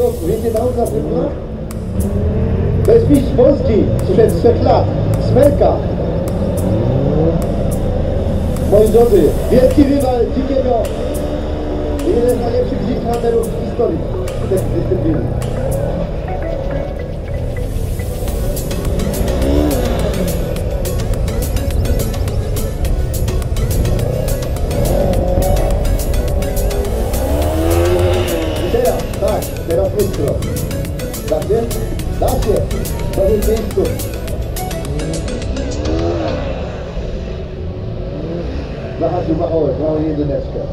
to wiecie? To jest mistrz Polski sprzed trzech lat. Smerka. Moi drodzy, wielki rywal dzikiego. Jeden z najlepszych dzik hunterów w historii tej dyscypliny. Dá certo? Dá certo. Só não tem que راح تشوف اول ما هي اندونيسيا